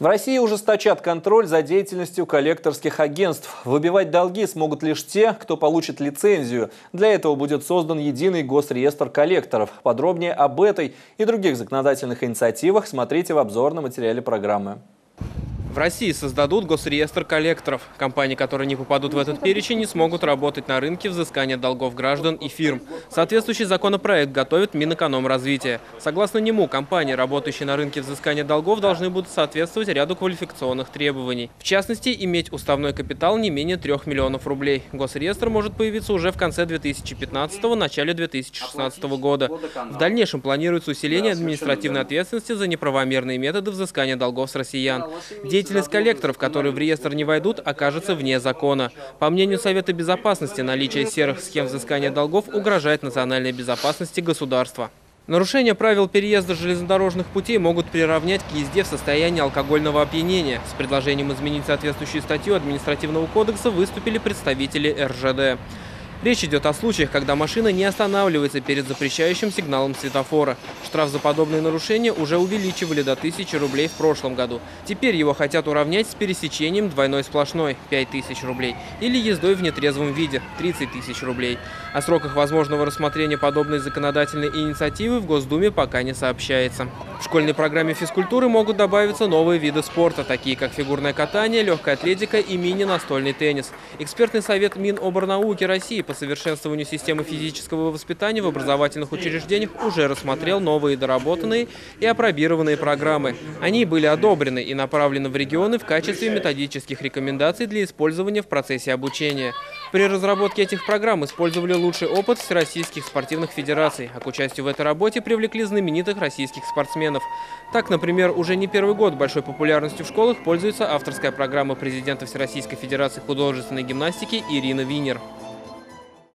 В России ужесточат контроль за деятельностью коллекторских агентств. Выбивать долги смогут лишь те, кто получит лицензию. Для этого будет создан единый госреестр коллекторов. Подробнее об этой и других законодательных инициативах смотрите в обзорном материале программы. В России создадут госреестр коллекторов. Компании, которые не попадут в этот перечень, не смогут работать на рынке взыскания долгов граждан и фирм. Соответствующий законопроект готовит Минэкономразвития. Согласно нему, компании, работающие на рынке взыскания долгов, должны будут соответствовать ряду квалификационных требований. В частности, иметь уставной капитал не менее 3 миллионов рублей. Госреестр может появиться уже в конце 2015 начале 2016 года. В дальнейшем планируется усиление административной ответственности за неправомерные методы взыскания долгов с россиян. Деятельность Деятельность коллекторов, которые в реестр не войдут, окажется вне закона. По мнению Совета Безопасности, наличие серых схем взыскания долгов угрожает национальной безопасности государства. Нарушение правил переезда железнодорожных путей могут приравнять к езде в состоянии алкогольного опьянения. С предложением изменить соответствующую статью административного кодекса выступили представители РЖД. Речь идет о случаях, когда машина не останавливается перед запрещающим сигналом светофора. Штраф за подобные нарушения уже увеличивали до 1000 рублей в прошлом году. Теперь его хотят уравнять с пересечением двойной сплошной – 5000 рублей, или ездой в нетрезвом виде – 30 тысяч рублей. О сроках возможного рассмотрения подобной законодательной инициативы в Госдуме пока не сообщается. В школьной программе физкультуры могут добавиться новые виды спорта, такие как фигурное катание, легкая атлетика и мини-настольный теннис. Экспертный совет Миноборнауки России по совершенствованию системы физического воспитания в образовательных учреждениях уже рассмотрел новые доработанные и опробированные программы. Они были одобрены и направлены в регионы в качестве методических рекомендаций для использования в процессе обучения. При разработке этих программ использовали лучший опыт всероссийских спортивных федераций, а к участию в этой работе привлекли знаменитых российских спортсменов. Так, например, уже не первый год большой популярностью в школах пользуется авторская программа президента Всероссийской Федерации художественной гимнастики Ирина Винер.